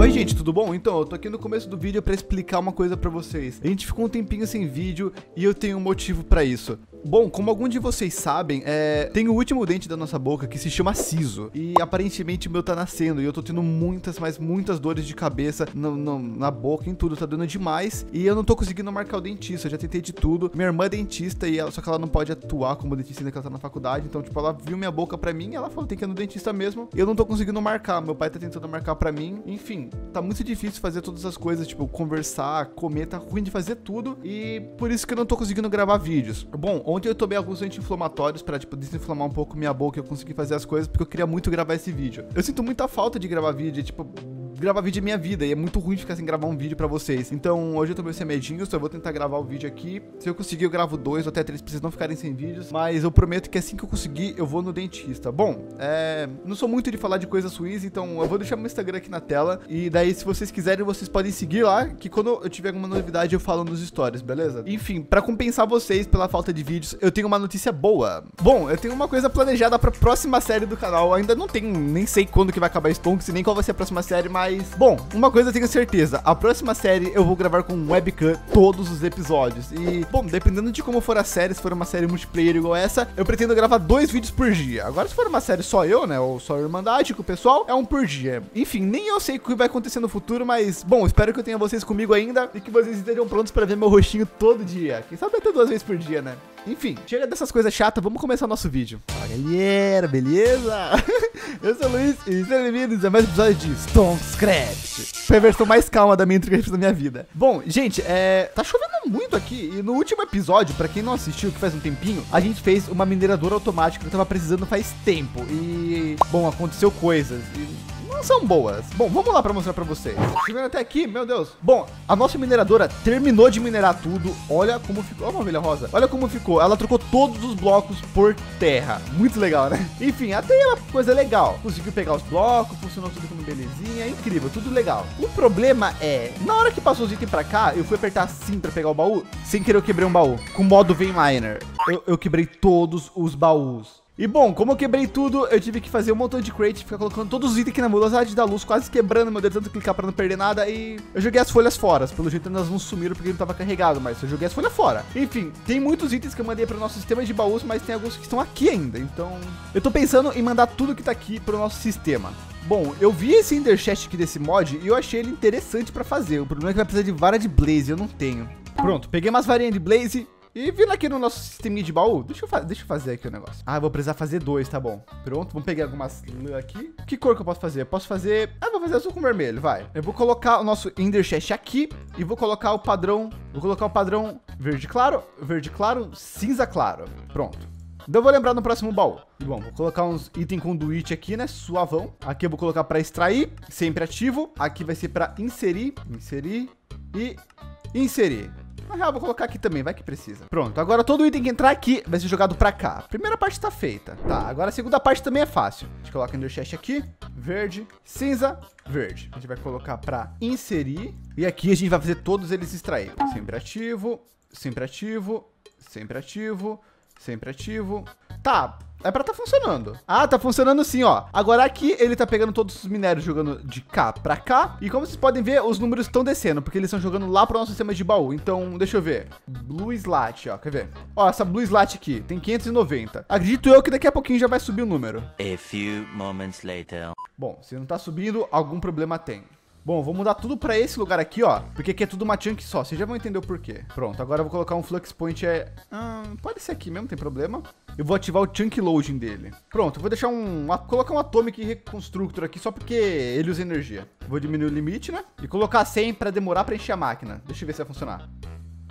Oi gente, tudo bom? Então, eu tô aqui no começo do vídeo pra explicar uma coisa pra vocês. A gente ficou um tempinho sem vídeo e eu tenho um motivo pra isso. Bom, como algum de vocês sabem, é... tem o último dente da nossa boca que se chama siso. E aparentemente o meu tá nascendo. E eu tô tendo muitas, mas muitas dores de cabeça no, no, na boca, em tudo. Tá dando demais. E eu não tô conseguindo marcar o dentista. Já tentei de tudo. Minha irmã é dentista e ela, só que ela não pode atuar como dentista ainda que ela tá na faculdade. Então, tipo, ela viu minha boca pra mim e ela falou: tem que ir no dentista mesmo. Eu não tô conseguindo marcar. Meu pai tá tentando marcar pra mim. Enfim, tá muito difícil fazer todas as coisas, tipo, conversar, comer, tá ruim de fazer tudo. E por isso que eu não tô conseguindo gravar vídeos. Bom, ontem eu tomei alguns anti-inflamatórios pra, tipo, desinflamar um pouco minha boca e eu consegui fazer as coisas porque eu queria muito gravar esse vídeo. Eu sinto muita falta de gravar vídeo, tipo, gravar vídeo é minha vida e é muito ruim ficar sem gravar um vídeo pra vocês. Então, hoje eu tomei esse remedinho, só vou tentar gravar o vídeo aqui. Se eu conseguir, eu gravo dois ou até três pra vocês não ficarem sem vídeos. Mas eu prometo que assim que eu conseguir, eu vou no dentista. Bom, é... Não sou muito de falar de coisas ruins, então eu vou deixar meu Instagram aqui na tela. E daí, se vocês quiserem, vocês podem seguir lá, que quando eu tiver alguma novidade, eu falo nos stories, beleza? Enfim, pra compensar vocês pela falta de vídeos, eu tenho uma notícia boa. Bom, eu tenho uma coisa planejada pra próxima série do canal. Ainda não tenho, nem sei quando que vai acabar Stonks e nem qual vai ser a próxima série, mas... Bom, uma coisa eu tenho certeza, a próxima série eu vou gravar com webcam todos os episódios. E, bom, dependendo de como for a série, se for uma série multiplayer igual essa, eu pretendo gravar dois vídeos por dia. Agora, se for uma série só eu, né, ou só Irmandade com o pessoal, é um por dia. Enfim, nem eu sei o que vai acontecer no futuro, mas, bom, espero que eu tenha vocês comigo ainda e que vocês estejam prontos para ver meu rostinho todo dia. Quem sabe até duas vezes por dia, né? Enfim, chega dessas coisas chatas, vamos começar o nosso vídeo. Fala galera, beleza? eu sou o Luiz e sejam bem-vindos a mais um episódio de Stonkscraft. Foi a versão mais calma da minha intro da minha vida. Bom, gente, é. Tá chovendo muito aqui. E no último episódio, pra quem não assistiu, que faz um tempinho, a gente fez uma mineradora automática que eu tava precisando faz tempo. E. Bom, aconteceu coisas. E não são boas. Bom, vamos lá para mostrar para vocês. Chegando até aqui, meu Deus. Bom, a nossa mineradora terminou de minerar tudo. Olha como ficou. Olha ovelha rosa. Olha como ficou. Ela trocou todos os blocos por terra. Muito legal, né? Enfim, até uma coisa legal. Conseguiu pegar os blocos, funcionou tudo como belezinha. Incrível, tudo legal. O problema é, na hora que passou os itens para cá, eu fui apertar assim para pegar o baú. Sem querer eu quebrei um baú. Com o modo Veinminer. Eu, eu quebrei todos os baús. E bom, como eu quebrei tudo, eu tive que fazer um montão de crate, ficar colocando todos os itens aqui na velocidade da luz, quase quebrando meu dedo, tanto clicar pra não perder nada. E eu joguei as folhas fora. Pelo jeito elas não sumiram porque não tava carregado, mas eu joguei as folhas fora. Enfim, tem muitos itens que eu mandei pro nosso sistema de baús, mas tem alguns que estão aqui ainda. Então, eu tô pensando em mandar tudo que tá aqui pro nosso sistema. Bom, eu vi esse Ender Chest aqui desse mod e eu achei ele interessante pra fazer. O problema é que vai precisar de vara de Blaze, eu não tenho. Pronto, peguei umas varinhas de Blaze, e vindo aqui no nosso sistema de baú, deixa eu, deixa eu fazer aqui o negócio. Ah, vou precisar fazer dois, tá bom. Pronto, vamos pegar algumas aqui. Que cor que eu posso fazer? Eu posso fazer... Ah, vou fazer azul com vermelho, vai. Eu vou colocar o nosso Ender Chest aqui e vou colocar o padrão... Vou colocar o padrão verde claro, verde claro, cinza claro. Pronto. Então eu vou lembrar no próximo baú. Bom, vou colocar uns item conduit aqui, né? Suavão. Aqui eu vou colocar para extrair, sempre ativo. Aqui vai ser para inserir, inserir e inserir. Na real, vou colocar aqui também, vai que precisa. Pronto, agora todo item que entrar aqui vai ser jogado pra cá. Primeira parte tá feita. Tá, agora a segunda parte também é fácil. A gente coloca Ender Chest aqui, verde, cinza, verde. A gente vai colocar pra inserir. E aqui a gente vai fazer todos eles extrair. Sempre ativo, sempre ativo, sempre ativo, sempre ativo. Tá, é pra tá funcionando. Ah, tá funcionando sim, ó. Agora aqui ele tá pegando todos os minérios jogando de cá pra cá. E como vocês podem ver, os números estão descendo, porque eles estão jogando lá pro nosso sistema de baú. Então, deixa eu ver. Blue Slat, ó, quer ver? Ó, essa Blue Slat aqui tem 590. Acredito eu que daqui a pouquinho já vai subir o número. A few moments later. Bom, se não tá subindo, algum problema tem. Bom, vou mudar tudo pra esse lugar aqui, ó. Porque aqui é tudo uma chunk só. Vocês já vão entender o porquê. Pronto, agora eu vou colocar um flux point. É... Ah, pode ser aqui mesmo, tem problema. Eu vou ativar o chunk loading dele. Pronto, vou deixar um... Vou colocar um atomic reconstructor aqui só porque ele usa energia. Vou diminuir o limite, né? E colocar 100 pra demorar pra encher a máquina. Deixa eu ver se vai funcionar.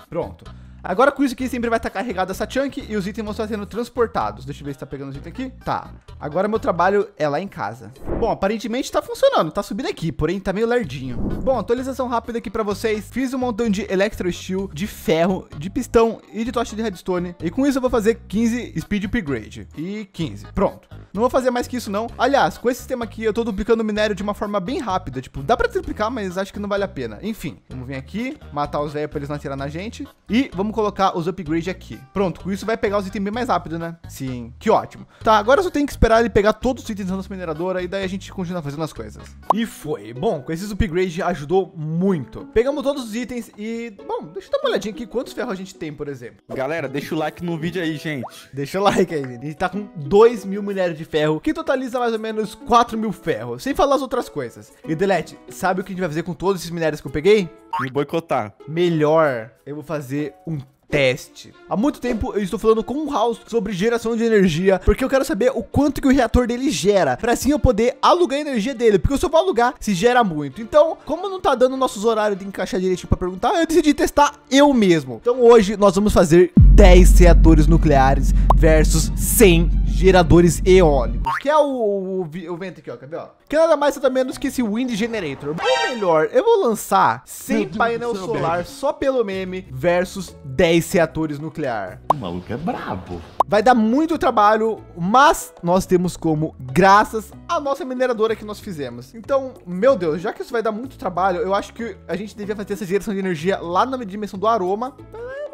Pronto. Agora com isso aqui sempre vai estar carregado essa chunk e os itens vão estar sendo transportados. Deixa eu ver se tá pegando os itens aqui. Tá. Agora meu trabalho é lá em casa. Bom, aparentemente tá funcionando, tá subindo aqui, porém tá meio lerdinho. Bom, atualização rápida aqui pra vocês. Fiz um montão de Electro Steel, de ferro, de pistão e de tocha de redstone. E com isso eu vou fazer 15 Speed Upgrade. E 15. Pronto. Não vou fazer mais que isso, não. Aliás, com esse sistema aqui, eu tô duplicando o minério de uma forma bem rápida. Tipo, dá pra duplicar, mas acho que não vale a pena. Enfim, vamos vir aqui, matar os velhos pra eles não atirar na gente. E vamos colocar os upgrades aqui. Pronto, com isso vai pegar os itens bem mais rápido, né? Sim, que ótimo. Tá, agora eu só tenho que esperar ele pegar todos os itens da nossa mineradora e daí a gente continua fazendo as coisas. E foi. Bom, com esses upgrades ajudou muito. Pegamos todos os itens e... Bom, deixa eu dar uma olhadinha aqui quantos ferros a gente tem, por exemplo. Galera, deixa o like no vídeo aí, gente. Deixa o like aí, gente. A gente tá com 2 mil minérios de ferro, que totaliza mais ou menos 4 mil ferros, sem falar as outras coisas. E Delete, sabe o que a gente vai fazer com todos esses minérios que eu peguei? Me boicotar. Melhor, eu vou fazer um teste. Há muito tempo eu estou falando com o House sobre geração de energia, porque eu quero saber o quanto que o reator dele gera, para assim eu poder alugar a energia dele, porque eu só vou alugar se gera muito. Então, como não tá dando nossos horários de encaixar direitinho para perguntar, eu decidi testar eu mesmo. Então hoje nós vamos fazer 10 reatores nucleares versus 100 geradores eólicos, que é o, o, o vento aqui, ó, cadê, ó? Que nada mais nada menos que esse Wind Generator. Ou melhor, eu vou lançar 100 painel solar só pelo meme versus 10 reatores nuclear. O maluco é brabo. Vai dar muito trabalho, mas nós temos como, graças à nossa mineradora que nós fizemos. Então, meu Deus, já que isso vai dar muito trabalho, eu acho que a gente devia fazer essa geração de energia lá na dimensão do aroma.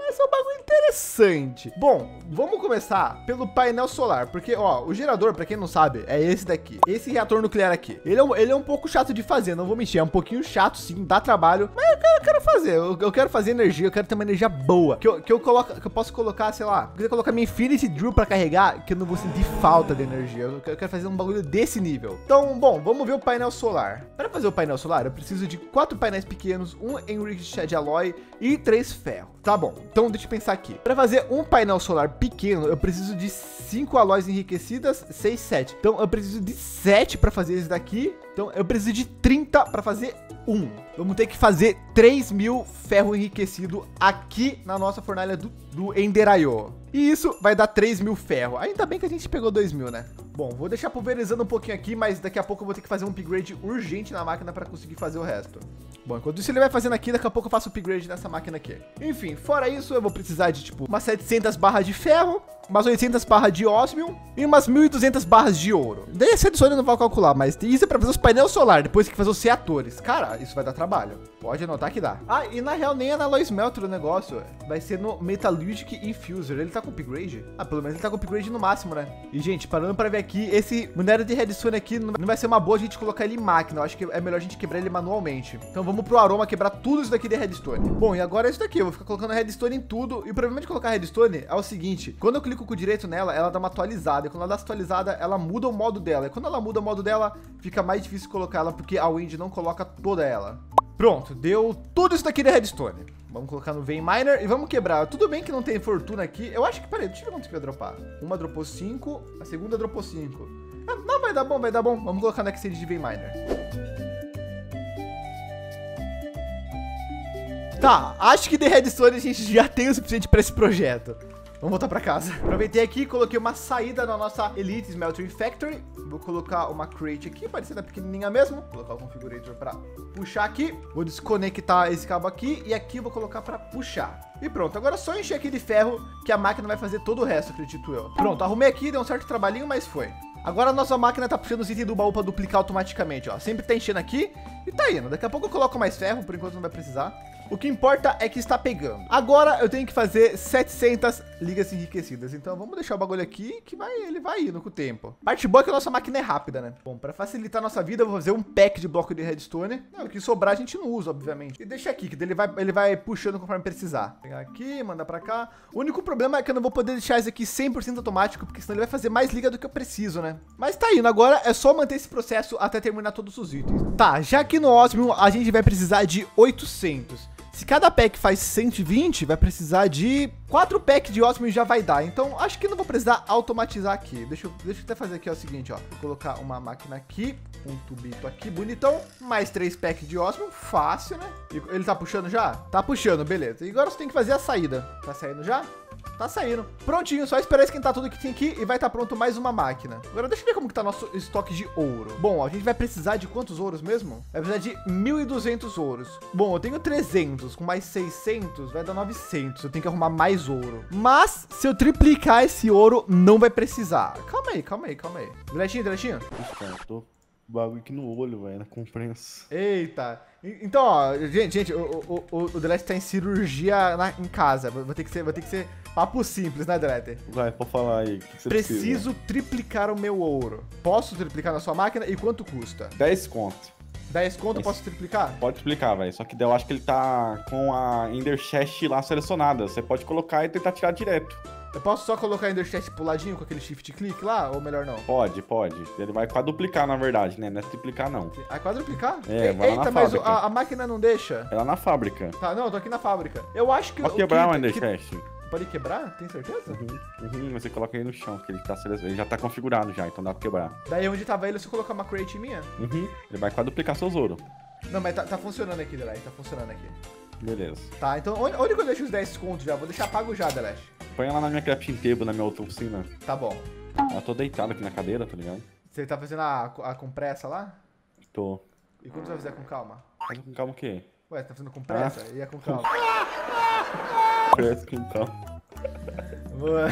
Vai ser um bagulho interessante. Bom, vamos começar pelo painel solar, porque, ó, o gerador, para quem não sabe, é esse daqui. Esse reator nuclear aqui. Ele é, um, ele é um pouco chato de fazer, não vou mentir, é um pouquinho chato sim, dá trabalho, mas eu quero, eu quero fazer, eu, eu, quero fazer energia, eu quero ter uma energia boa, que eu, que eu, coloco, que eu posso colocar, sei lá, quiser colocar minha Infinity Drill para carregar, que eu não vou sentir falta de energia, eu, eu quero fazer um bagulho desse nível. Então, bom, vamos ver o painel solar. Para fazer o painel solar, eu preciso de quatro painéis pequenos, um Enriched Alloy e três ferro. Tá bom, então deixa eu pensar aqui. Para fazer um painel solar pequeno, eu preciso de 5 alóis enriquecidas, 6, 7. Então eu preciso de 7 para fazer esse daqui. Então eu preciso de 30 para fazer um. Vamos ter que fazer 3 mil ferro enriquecido aqui na nossa fornalha do, do Enderayo. E isso vai dar 3 mil ferro. Ainda bem que a gente pegou 2 mil, né? Bom, vou deixar pulverizando um pouquinho aqui, mas daqui a pouco eu vou ter que fazer um upgrade urgente na máquina para conseguir fazer o resto. Bom, enquanto isso ele vai fazendo aqui, daqui a pouco eu faço upgrade nessa máquina aqui. Enfim, fora isso, eu vou precisar de, tipo, umas 700 barras de ferro, umas 800 barras de ósmio e umas 1.200 barras de ouro. Daí adicione eu não vou calcular, mas isso é para fazer os painéis solar, depois que fazer os reatores. Cara, isso vai dar trabalho. Pode anotar que dá. Ah, e na real nem é na Lois Smelter o negócio. Vai ser no Metallurgic Infuser. Ele tá com upgrade? Ah, pelo menos ele tá com upgrade no máximo, né? E, gente, parando para ver aqui, esse minério de redstone aqui não vai ser uma boa a gente colocar ele em máquina. Eu acho que é melhor a gente quebrar ele manualmente. Então vamos pro aroma quebrar tudo isso daqui de redstone. Bom, e agora é isso daqui. Eu vou ficar colocando redstone em tudo. E o problema de colocar redstone é o seguinte. Quando eu clico com o direito nela, ela dá uma atualizada. E quando ela dá atualizada, ela muda o modo dela. E quando ela muda o modo dela, fica mais difícil colocar ela, porque a Wind não coloca toda ela. Pronto, deu tudo isso daqui de redstone. Vamos colocar no Vein Miner e vamos quebrar. Tudo bem que não tem fortuna aqui. Eu acho que, peraí, deixa eu ver quanto que vai dropar. Uma dropou 5, a segunda dropou 5. Ah, não, vai dar bom, vai dar bom. Vamos colocar no Exchange de Vein Miner. Tá, acho que de redstone a gente já tem o suficiente para esse projeto. Vamos voltar para casa. Aproveitei aqui, coloquei uma saída na nossa Elite Smeltery Factory. Vou colocar uma crate aqui, parecendo pequenininha mesmo. Vou colocar o configurator para puxar aqui. Vou desconectar esse cabo aqui e aqui vou colocar para puxar. E pronto, agora é só encher aqui de ferro que a máquina vai fazer todo o resto, acredito eu. Pronto, arrumei aqui, deu um certo trabalhinho, mas foi. Agora a nossa máquina tá puxando os itens do baú para duplicar automaticamente, ó. Sempre tá enchendo aqui e tá indo. Daqui a pouco eu coloco mais ferro, por enquanto não vai precisar. O que importa é que está pegando. Agora eu tenho que fazer 700 ligas enriquecidas. Então vamos deixar o bagulho aqui que vai, ele vai indo com o tempo. Parte boa é que a nossa máquina é rápida, né? Bom, para facilitar a nossa vida, eu vou fazer um pack de bloco de redstone. Não, o que sobrar a gente não usa, obviamente. E deixa aqui, que ele vai, ele vai puxando conforme precisar. Pegar aqui, mandar para cá. O único problema é que eu não vou poder deixar isso aqui 100% automático, porque senão ele vai fazer mais liga do que eu preciso, né? Mas tá indo. Agora é só manter esse processo até terminar todos os itens. Tá, já que no Osmium a gente vai precisar de 800. Se cada pack faz 120, vai precisar de 4 packs de Osmium já vai dar. Então, acho que não vou precisar automatizar aqui. Deixa eu, deixa eu até fazer aqui ó, o seguinte, ó. Vou colocar uma máquina aqui, um tubito aqui, bonitão. Mais 3 packs de Osmium, fácil, né? Ele tá puxando já? Tá puxando, beleza. E agora você tem que fazer a saída. Tá saindo já? Tá saindo. Prontinho, só esperar esquentar tudo que tem aqui e vai estar tá pronto mais uma máquina. Agora deixa eu ver como que tá nosso estoque de ouro. Bom, a gente vai precisar de quantos ouros mesmo? Vai precisar de 1.200 ouros. Bom, eu tenho 300, com mais 600 vai dar 900. Eu tenho que arrumar mais ouro. Mas, se eu triplicar esse ouro, não vai precisar. Calma aí, calma aí, calma aí. Deletinho. Ixi, cara, tô bagulho aqui no olho, velho, na comprensa. Eita. Então, ó, gente, gente, o, o, o, o Delete tá em cirurgia na- em casa. Vai ter que ser, vai ter que ser papo simples, né, Delete? Vai, pode falar aí, que, que você precisa? Preciso triplicar o meu ouro. Posso triplicar na sua máquina? E quanto custa? 10 conto. 10 conto, posso triplicar? Pode explicar, velho. Só que eu acho que ele tá com a Ender Chest lá selecionada. Você pode colocar e tentar tirar direto. Eu posso só colocar Ender Chest pro ladinho com aquele shift click lá? Ou melhor não? Pode, pode. Ele vai quadruplicar, na verdade, né? Não é triplicar, não. Ah, quadruplicar? É, E- vai lá na Eita, mas fábrica. a, a máquina não deixa. É lá na fábrica. Tá, não, eu tô aqui na fábrica. Eu acho que... Pode quebrar que- o Ender que- Chest. Pode quebrar? Tem certeza? Uhum, uhum, você coloca ele no chão, que ele, tá selecionado. ele já tá configurado já, então dá pra quebrar. Daí onde tava ele, se eu colocar uma crate minha? Uhum. Ele vai quadruplicar seus ouro. Não, mas tá, tá funcionando aqui, Delete, tá funcionando aqui. Beleza. Tá, então onde, onde que eu deixo os 10 contos já? Vou deixar pago já, Delete. Põe lá na minha crafting table, na minha outra oficina. Tá bom. Eu tô deitado aqui na cadeira, tá ligado? Você tá fazendo a, a compressa lá? Tô. E quando você vai fazer com calma? Faz com calma o quê? Ué, você tá fazendo com pressa? E é com calma. Parece com calma. Boa.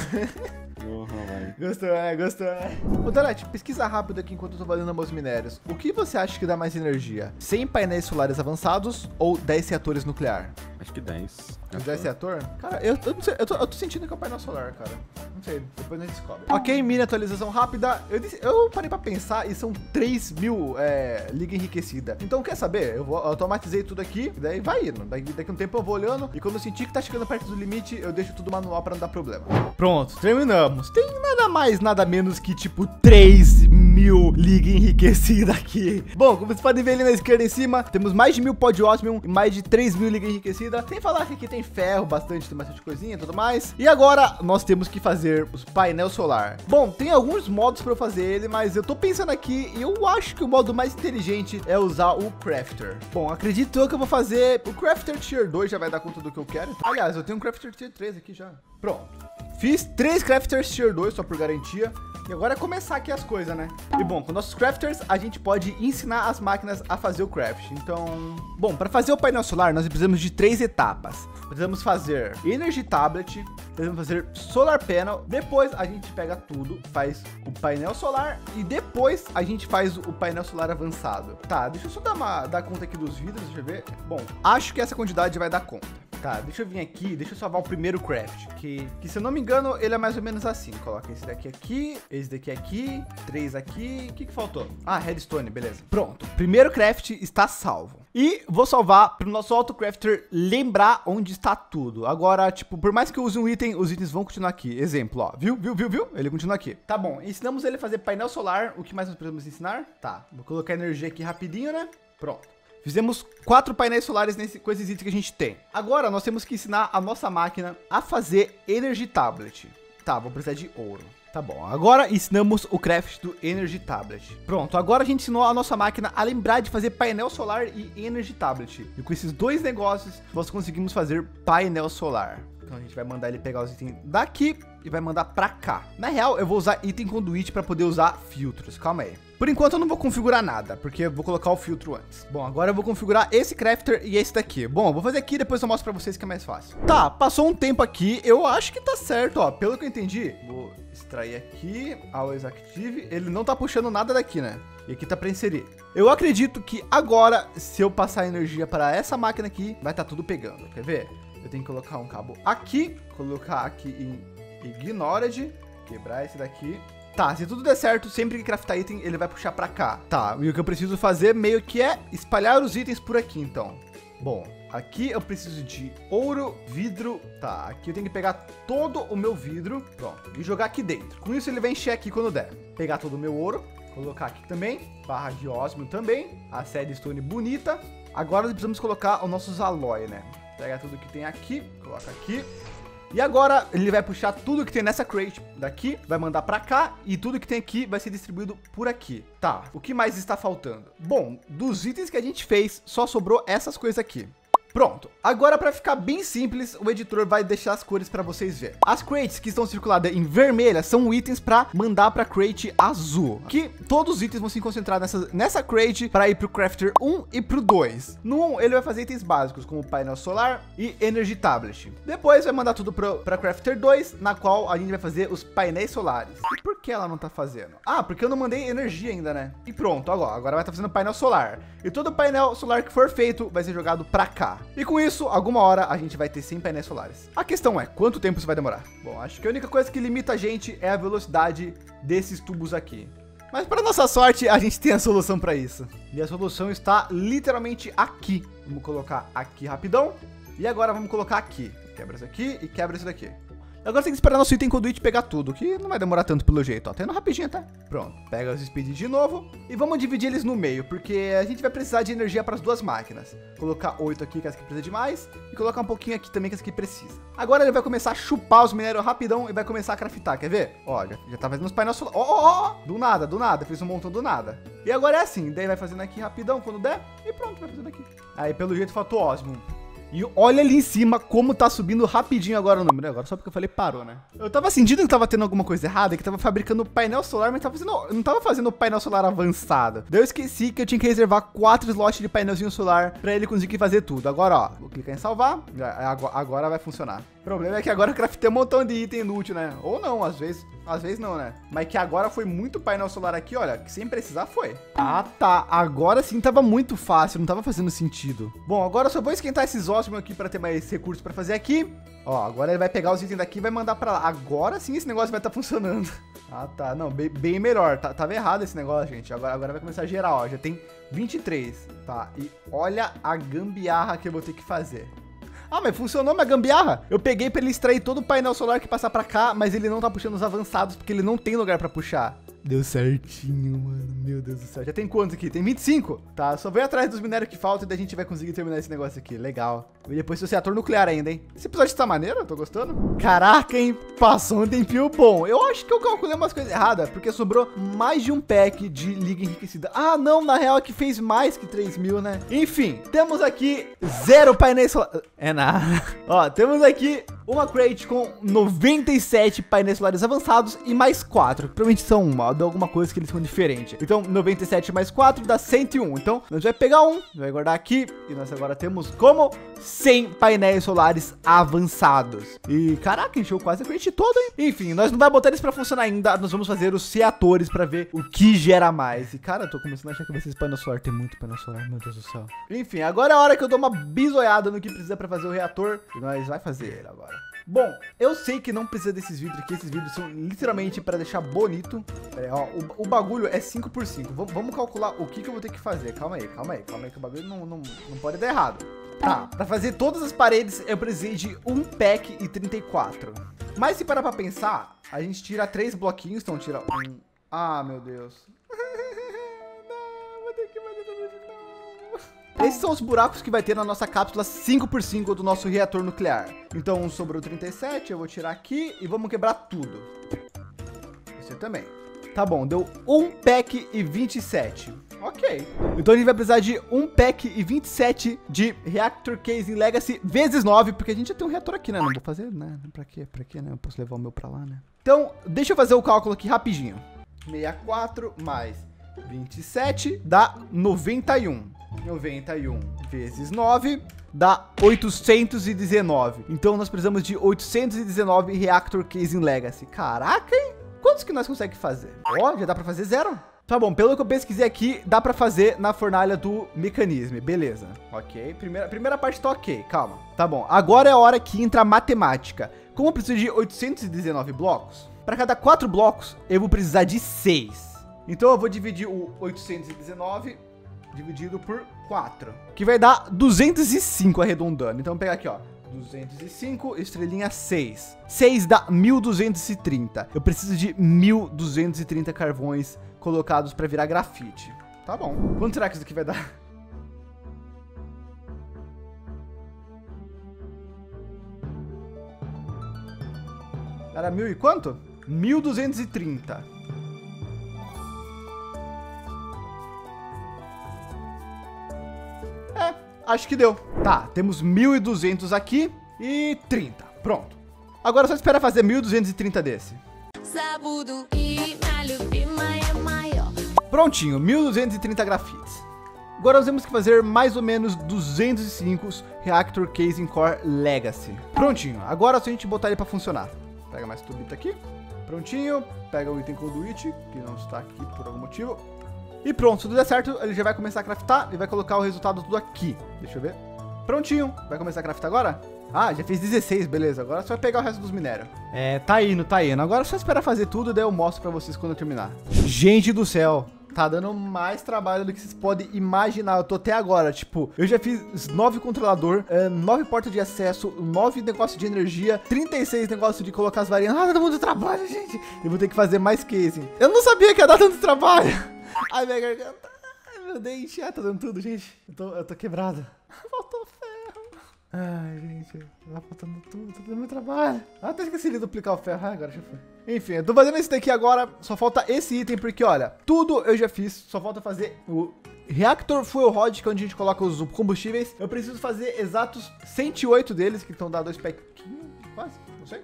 Gostou, né? Gostou, né? Ô, Delete, pesquisa rápido aqui enquanto eu tô valendo meus minérios. O que você acha que dá mais energia? 100 painéis solares avançados ou 10 reatores nuclear? Acho que 10. Os 10 reator? Cara, eu, eu, não sei, eu, tô, eu tô sentindo que é o painel solar, cara. Não sei, depois a gente descobre. Ok, mini atualização rápida. Eu, disse- eu parei pra pensar e são 3 mil é, liga enriquecida. Então, quer saber? Eu vou eu automatizei tudo aqui, e daí vai indo. Daqui, daqui a um tempo eu vou olhando e quando eu sentir que tá chegando perto do limite, eu deixo tudo manual pra não dar problema. Pronto, terminamos. Tem nada mais, nada menos que tipo 3 mil liga enriquecida aqui. Bom, como vocês podem ver ali na esquerda em cima, temos mais de mil pó de osmium e mais de 3 mil liga enriquecida. Sem falar que aqui tem ferro, bastante, tem bastante coisinha e tudo mais. E agora nós temos que fazer os painel solar. Bom, tem alguns modos para fazer ele, mas eu tô pensando aqui e eu acho que o modo mais inteligente é usar o Crafter. Bom, acredito eu que eu vou fazer o Crafter Tier 2, já vai dar conta do que eu quero. Aliás, eu tenho um Crafter Tier 3 aqui já. Pronto. Fiz três Crafters Tier 2 só por garantia. E agora é começar aqui as coisas, né? E bom, com nossos crafters, a gente pode ensinar as máquinas a fazer o craft. Então, bom, para fazer o painel solar, nós precisamos de três etapas. Precisamos fazer Energy Tablet, precisamos fazer Solar Panel, depois a gente pega tudo, faz o painel solar e depois a gente faz o painel solar avançado. Tá, deixa eu só dar, uma, dar conta aqui dos vidros, deixa eu ver. Bom, acho que essa quantidade vai dar conta. Tá, deixa eu vir aqui, deixa eu salvar o primeiro craft, que, que se eu não me engano, ele é mais ou menos assim. Coloca esse daqui aqui, esse daqui aqui, três aqui, o que que faltou? Ah, redstone, beleza. Pronto, primeiro craft está salvo. E vou salvar para o nosso autocrafter lembrar onde está tudo. Agora, tipo, por mais que eu use um item, os itens vão continuar aqui. Exemplo, ó, viu, viu, viu, viu? Ele continua aqui. Tá bom, ensinamos ele a fazer painel solar, o que mais nós precisamos ensinar? Tá, vou colocar energia aqui rapidinho, né? Pronto. Fizemos quatro painéis solares nesse, com esses itens que a gente tem. Agora nós temos que ensinar a nossa máquina a fazer Energy Tablet. Tá, vou precisar de ouro. Tá bom, agora ensinamos o craft do Energy Tablet. Pronto, agora a gente ensinou a nossa máquina a lembrar de fazer painel solar e Energy Tablet. E com esses dois negócios, nós conseguimos fazer painel solar. Então a gente vai mandar ele pegar os itens daqui e vai mandar pra cá. Na real, eu vou usar item conduit para poder usar filtros. Calma aí. Por enquanto eu não vou configurar nada, porque eu vou colocar o filtro antes. Bom, agora eu vou configurar esse crafter e esse daqui. Bom, eu vou fazer aqui, depois eu mostro pra vocês que é mais fácil. Tá, passou um tempo aqui, eu acho que tá certo, ó. Pelo que eu entendi, vou extrair aqui, always active. Ele não tá puxando nada daqui, né? E aqui tá pra inserir. Eu acredito que agora, se eu passar energia para essa máquina aqui, vai estar tá tudo pegando. Quer ver? Eu tenho que colocar um cabo aqui, colocar aqui em Ignored, quebrar esse daqui. Tá, se tudo der certo, sempre que craftar item, ele vai puxar pra cá. Tá, e o que eu preciso fazer meio que é espalhar os itens por aqui, então. Bom, aqui eu preciso de ouro, vidro. Tá, aqui eu tenho que pegar todo o meu vidro, pronto, e jogar aqui dentro. Com isso ele vai encher aqui quando der. Pegar todo o meu ouro, colocar aqui também, barra de ósmio também, a Stone bonita. Agora precisamos colocar os nossos alloy, né? Pega tudo que tem aqui, coloca aqui. E agora ele vai puxar tudo que tem nessa crate daqui, vai mandar pra cá e tudo que tem aqui vai ser distribuído por aqui. Tá, o que mais está faltando? Bom, dos itens que a gente fez, só sobrou essas coisas aqui. Pronto. Agora, para ficar bem simples, o editor vai deixar as cores para vocês verem. As crates que estão circuladas em vermelha são itens para mandar para crate azul. Que todos os itens vão se concentrar nessa, nessa crate para ir para o crafter 1 e para o 2. No 1, ele vai fazer itens básicos, como painel solar e energy tablet. Depois vai mandar tudo para crafter 2, na qual a gente vai fazer os painéis solares. E por que ela não tá fazendo? Ah, porque eu não mandei energia ainda, né? E pronto, agora, agora vai estar tá fazendo painel solar. E todo painel solar que for feito vai ser jogado para cá. E com isso, alguma hora a gente vai ter 100 painéis solares. A questão é, quanto tempo isso vai demorar? Bom, acho que a única coisa que limita a gente é a velocidade desses tubos aqui. Mas para nossa sorte, a gente tem a solução para isso. E a solução está literalmente aqui. Vamos colocar aqui rapidão. E agora vamos colocar aqui. Quebra isso aqui e quebra isso daqui. Agora tem que esperar nosso item conduit pegar tudo, que não vai demorar tanto pelo jeito, ó. Tá indo rapidinho, tá? Pronto, pega os speed de novo e vamos dividir eles no meio, porque a gente vai precisar de energia para as duas máquinas. Colocar oito aqui, que essa aqui precisa de mais, e colocar um pouquinho aqui também, que essa aqui precisa. Agora ele vai começar a chupar os minérios rapidão e vai começar a craftar, quer ver? Já, já tá fazendo os painéis solares. Ó, ó, ó, do nada, do nada, fez um montão do nada. E agora é assim, daí vai fazendo aqui rapidão quando der, e pronto, vai fazendo aqui. Aí pelo jeito faltou Osmo. E olha ali em cima como tá subindo rapidinho agora o número. Agora só porque eu falei parou, né? Eu tava sentindo que tava tendo alguma coisa errada, que tava fabricando painel solar, mas tava fazendo, não tava fazendo painel solar avançado. Daí eu esqueci que eu tinha que reservar quatro slots de painelzinho solar para ele conseguir fazer tudo. Agora, ó, vou clicar em salvar. Agora vai funcionar. O problema é que agora eu craftei um montão de item inútil, né? Ou não, às vezes. Às vezes não, né? Mas que agora foi muito painel solar aqui, olha, que sem precisar foi. Ah, tá. Agora sim tava muito fácil, não tava fazendo sentido. Bom, agora eu só vou esquentar esses ósmos aqui para ter mais recursos para fazer aqui. Ó, agora ele vai pegar os itens daqui e vai mandar para lá. Agora sim esse negócio vai estar tá funcionando. Ah, tá. Não, bem, bem melhor. Tá, tava errado esse negócio, gente. Agora, agora vai começar a gerar, ó. Já tem 23, tá? E olha a gambiarra que eu vou ter que fazer. Ah, mas funcionou minha gambiarra. Eu peguei para ele extrair todo o painel solar que passar para cá, mas ele não tá puxando os avançados porque ele não tem lugar para puxar. Deu certinho, mano. Meu Deus do céu. Já tem quantos aqui? Tem 25. Tá, só vem atrás dos minérios que faltam e daí a gente vai conseguir terminar esse negócio aqui. Legal. E depois seu reator nuclear ainda, hein? Esse episódio está maneiro, tô gostando. Caraca, hein? Passou um tempinho bom. Eu acho que eu calculei umas coisas erradas, porque sobrou mais de um pack de liga enriquecida. Ah, não, na real é que fez mais que 3 mil, né? Enfim, temos aqui zero painéis solares. É nada. Ó, temos aqui uma crate com 97 painéis solares avançados e mais 4. Provavelmente são uma, de alguma coisa que eles são diferentes. Então, 97 mais 4 dá 101. Então, nós vai pegar um, vai guardar aqui e nós agora temos como 100 painéis solares avançados. E caraca, encheu quase a crate toda, hein? Enfim, nós não vai botar eles para funcionar ainda. Nós vamos fazer os reatores para ver o que gera mais. E cara, eu tô começando a achar que vai ser painel solar. Tem muito painel solar, meu Deus do céu. Enfim, agora é a hora que eu dou uma bisoiada no que precisa para fazer o reator. E nós vai fazer ele agora. Bom, eu sei que não precisa desses vidros aqui, esses vidros são literalmente para deixar bonito. É, ó, o, o, bagulho é 5 por 5 v Vamos calcular o que, que eu vou ter que fazer. Calma aí, calma aí, calma aí, que o bagulho não, não, não pode dar errado. Tá, para fazer todas as paredes eu precisei de um pack e 34. Mas se parar para pensar, a gente tira três bloquinhos, então tira um... Ah, meu Deus. Esses são os buracos que vai ter na nossa cápsula 5x5 do nosso reator nuclear. Então sobrou 37, eu vou tirar aqui e vamos quebrar tudo. Você também. Tá bom, deu 1 pack e 27. Ok. Então a gente vai precisar de 1 pack e 27 de Reactor Casing Legacy vezes 9, porque a gente já tem um reator aqui, né? Não vou fazer, né? Pra quê? Pra quê, né? Eu posso levar o meu pra lá, né? Então, deixa eu fazer o cálculo aqui rapidinho. 64 mais 27 dá 91. 91 vezes 9 dá 819. Então nós precisamos de 819 Reactor Casing Legacy. Caraca, hein? Quantos que nós conseguimos fazer? Ó, oh, já dá para fazer zero. Tá bom, pelo que eu pesquisei aqui, dá para fazer na fornalha do mecanismo. Beleza. Ok, primeira, primeira parte tá ok, calma. Tá bom, agora é a hora que entra a matemática. Como eu preciso de 819 blocos, para cada 4 blocos, eu vou precisar de 6. Então eu vou dividir o 819 dividido por 4, que vai dar 205 arredondando. Então, vamos pegar aqui, ó. 205, estrelinha 6. 6 dá 1230. Eu preciso de 1230 carvões colocados para virar grafite. Tá bom. Quanto será que isso aqui vai dar? Era mil e quanto? 1230. Acho que deu. Tá, temos 1.200 aqui e 30. Pronto. Agora só espera fazer 1.230 desse. Prontinho, 1.230 grafites. Agora nós temos que fazer mais ou menos 205 Reactor Casing Core Legacy. Prontinho, agora é só a gente botar ele para funcionar. Pega mais tubito aqui. Prontinho, pega o item conduit, que não está aqui por algum motivo. E pronto, se tudo der certo, ele já vai começar a craftar e vai colocar o resultado tudo aqui. Deixa eu ver. Prontinho, vai começar a craftar agora? Ah, já fez 16, beleza. Agora é só pegar o resto dos minérios. É, tá indo, tá indo. Agora é só esperar fazer tudo, daí eu mostro pra vocês quando eu terminar. Gente do céu, tá dando mais trabalho do que vocês podem imaginar. Eu tô até agora, tipo, eu já fiz 9 controlador, 9 é, portas de acesso, 9 negócios de energia, 36 negócios de colocar as variantes. Ah, dá muito trabalho, gente. Eu vou ter que fazer mais casing. Eu não sabia que ia dar tanto trabalho. Ai, minha garganta. Ai, meu dente. Ah, tá dando tudo, gente. Eu tô, eu tô quebrado. Faltou Ai, gente, tá faltando tudo, tá dando meu trabalho. Ah, até esqueci de duplicar o ferro. Ah, agora já foi. Enfim, eu tô fazendo esse daqui agora, só falta esse item, porque, olha, tudo eu já fiz, só falta fazer o Reactor Fuel Rod, que é onde a gente coloca os combustíveis. Eu preciso fazer exatos 108 deles, que estão dando dois pequinhos, quase, não sei.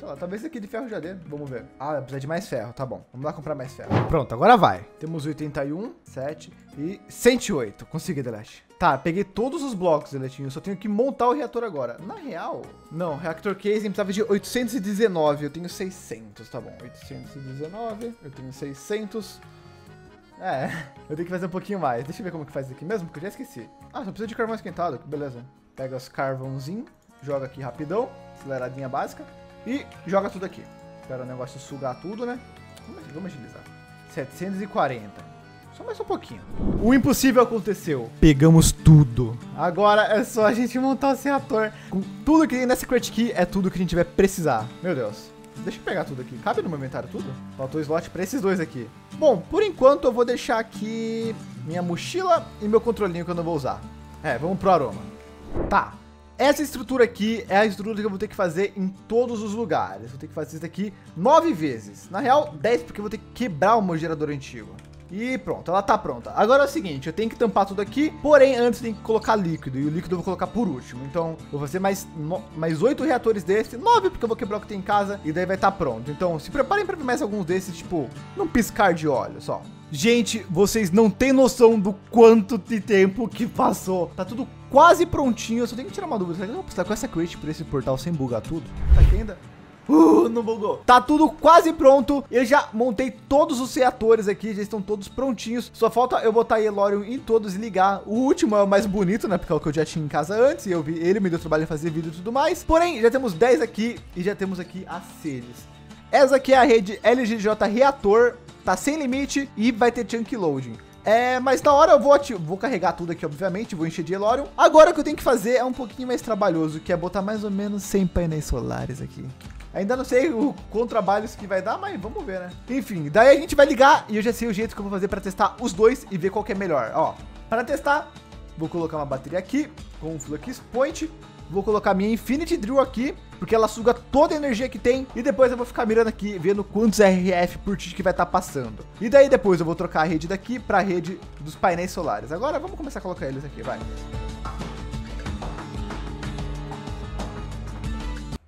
Sei lá, talvez esse aqui de ferro já dê. Vamos ver. Ah, precisa de mais ferro, tá bom. Vamos lá comprar mais ferro. Pronto, agora vai. Temos 81, 7 e 108. Consegui, Delete. Tá, peguei todos os blocos, Deletinho. Só tenho que montar o reator agora. Na real, não. Reactor casing precisava de 819. Eu tenho 600, tá bom. 819. Eu tenho 600. É, eu tenho que fazer um pouquinho mais. Deixa eu ver como que faz aqui mesmo, porque eu já esqueci. Ah, só precisa de carvão esquentado. Beleza. Pega os carvãozinho, joga aqui rapidão. Aceleradinha básica. E joga tudo aqui. Espera o negócio sugar tudo, né? Vamos, vamos agilizar. 740. Só mais um pouquinho. O impossível aconteceu. Pegamos tudo. Agora é só a gente montar esse reator. Com tudo que tem nessa Secret Key é tudo que a gente vai precisar. Meu Deus. Deixa eu pegar tudo aqui. Cabe no meu inventário tudo? Faltou slot para esses dois aqui. Bom, por enquanto eu vou deixar aqui minha mochila e meu controlinho que eu não vou usar. É, vamos pro aroma. Tá. Essa estrutura aqui é a estrutura que eu vou ter que fazer em todos os lugares. Vou ter que fazer isso daqui nove vezes. Na real, dez porque eu vou ter que quebrar o meu gerador antigo. E pronto, ela tá pronta. Agora é o seguinte, eu tenho que tampar tudo aqui, porém antes tem que colocar líquido, e o líquido eu vou colocar por último. Então, vou fazer mais, no, mais oito reatores desse, nove porque eu vou quebrar o que tem em casa, e daí vai estar tá pronto. Então, se preparem para ver mais alguns desses, tipo, num piscar de óleo só. Gente, vocês não têm noção do quanto de tempo que passou. Tá tudo quase prontinho, eu só tenho que tirar uma dúvida. Será que eu vou precisar com essa crate por esse portal sem bugar tudo? Tá aqui ainda? Uh, não bugou. Tá tudo quase pronto. Eu já montei todos os reatores aqui, já estão todos prontinhos. Só falta eu botar Elorium em todos e ligar. O último é o mais bonito, né? Porque é o que eu já tinha em casa antes. E eu vi, ele me deu trabalho de fazer vídeo e tudo mais. Porém, já temos 10 aqui e já temos aqui as sedes. Essa aqui é a rede LGJ Reator. Tá sem limite e vai ter chunk loading. É, mas na hora eu vou, vou carregar tudo aqui, obviamente, vou encher de Elorium. Agora o que eu tenho que fazer é um pouquinho mais trabalhoso, que é botar mais ou menos 100 painéis solares aqui. Ainda não sei o quão trabalhos que vai dar, mas vamos ver, né? Enfim, daí a gente vai ligar e eu já sei o jeito que eu vou fazer para testar os dois e ver qual que é melhor. Ó, para testar, vou colocar uma bateria aqui com um Flux Point. Vou colocar minha Infinity Drill aqui, porque ela suga toda a energia que tem. E depois eu vou ficar mirando aqui, vendo quantos RF por tick que vai estar tá passando. E daí depois eu vou trocar a rede daqui para a rede dos painéis solares. Agora vamos começar a colocar eles aqui, vai.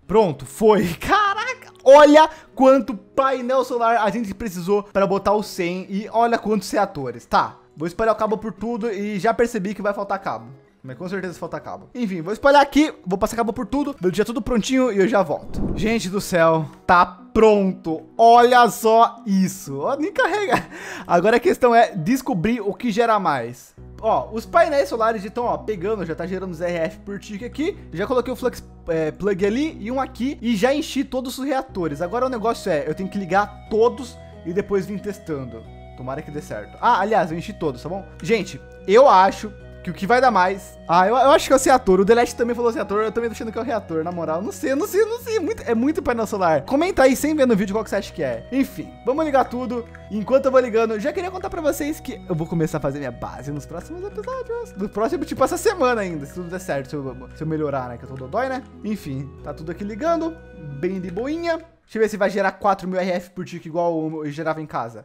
Pronto, foi. Caraca, olha quanto painel solar a gente precisou para botar o 100 e olha quantos reatores. Tá, vou espalhar o cabo por tudo e já percebi que vai faltar cabo. Mas com certeza falta cabo. Enfim, vou espalhar aqui, vou passar cabo por tudo, meu dia tudo prontinho e eu já volto. Gente do céu, tá pronto. Olha só isso. Ó, nem carrega. Agora a questão é descobrir o que gera mais. Ó, os painéis solares estão, ó, pegando, já tá gerando os RF por tick aqui. Já coloquei o flux é, plug ali e um aqui e já enchi todos os reatores. Agora o negócio é, eu tenho que ligar todos e depois vir testando. Tomara que dê certo. Ah, aliás, eu enchi todos, tá bom? Gente, eu acho que o que vai dar mais. Ah, eu, eu acho que é o reator. O Delete também falou reator. Eu também tô achando que é o reator, na moral. Não sei, não sei, não sei. Muito, é muito painel solar. Comenta aí sem ver no vídeo qual que você acha que é. Enfim, vamos ligar tudo. Enquanto eu vou ligando, já queria contar pra vocês que eu vou começar a fazer minha base nos próximos episódios. No próximo, tipo, essa semana ainda. Se tudo der certo, se eu, se eu melhorar, né? Que eu tô dodói, né? Enfim, tá tudo aqui ligando. Bem de boinha. Deixa eu ver se vai gerar 4 mil RF por tick igual eu gerava em casa.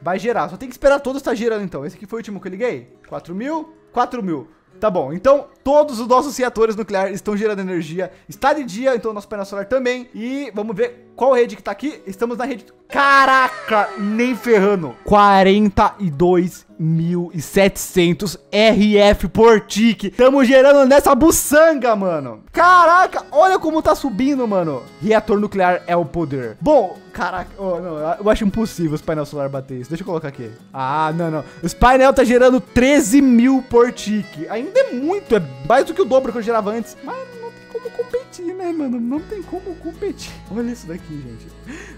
Vai gerar, só tem que esperar todos estar tá gerando então. Esse aqui foi o último que eu liguei. 4 mil, 4 mil. Tá bom, então todos os nossos reatores nucleares estão gerando energia. Está de dia, então nosso painel solar também. E vamos ver qual rede que tá aqui. Estamos na rede... Caraca, nem ferrando. 42.700 RF por tique. Estamos gerando nessa buçanga, mano. Caraca, olha como tá subindo, mano. Reator nuclear é o poder. Bom, caraca, oh, não, eu acho impossível os painel solar bater isso. Deixa eu colocar aqui. Ah, não, não. Os painel tá gerando 13 mil por tique. Ainda é muito, é mais do que o dobro que eu gerava antes. Mas competir, né, mano? Não tem como competir. Olha isso daqui, gente.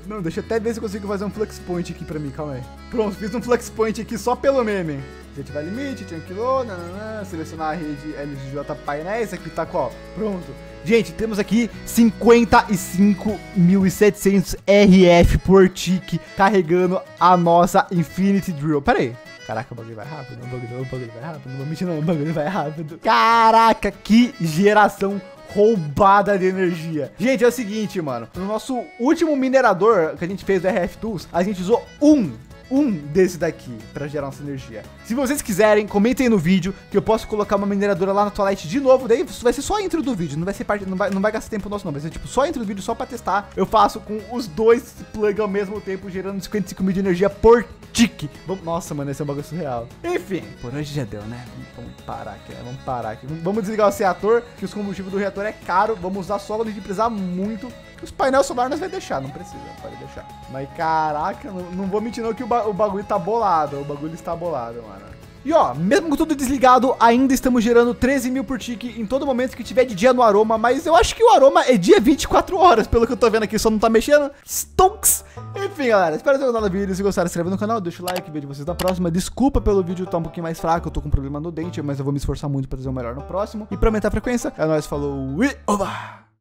Não, deixa eu até ver se eu consigo fazer um flux point aqui pra mim, calma aí. Pronto, fiz um flux point aqui só pelo meme. Gente, vai limite, tranquilo, nananã, selecionar a rede LGJ painéis, aqui tá qual? Pronto. Gente, temos aqui 55.700 RF por tique carregando a nossa Infinity Drill. Pera aí. Caraca, o bagulho vai rápido, o bagulho, o bagulho vai rápido, não vou mentir não, o bagulho vai rápido. Caraca, que geração roubada de energia. Gente, é o seguinte, mano. No nosso último minerador que a gente fez do RF Tools, a gente usou um um desse daqui para gerar nossa energia. Se vocês quiserem, comentem no vídeo que eu posso colocar uma mineradora lá na Twilight de novo. Daí vai ser só a intro do vídeo, não vai ser parte, não vai, não vai gastar tempo nosso não, vai ser tipo só a intro do vídeo só para testar. Eu faço com os dois plug ao mesmo tempo, gerando 55 mil de energia por tique. Nossa, mano, esse é um bagulho surreal. Enfim, por hoje já deu, né? Vamos parar aqui, né? Vamos parar aqui. Vamos desligar o reator, que os combustíveis do reator é caro. Vamos usar só quando a gente precisar muito. Os painéis solar nós vai deixar, não precisa, pode deixar. Mas caraca, não, não vou mentir não que o, ba o bagulho tá bolado, o bagulho está bolado, mano. E ó, mesmo com tudo desligado, ainda estamos gerando 13 mil por tique em todo momento que tiver de dia no aroma, mas eu acho que o aroma é dia 24 horas, pelo que eu tô vendo aqui, só não tá mexendo. Stonks! Enfim, galera, espero ter gostado do vídeo. Se gostaram, se inscreve no canal, deixa o like, vejo vocês na próxima. Desculpa pelo vídeo tá um pouquinho mais fraco, eu tô com um problema no dente, mas eu vou me esforçar muito pra fazer o melhor no próximo. E pra aumentar a frequência, é nóis, falou e... Oba!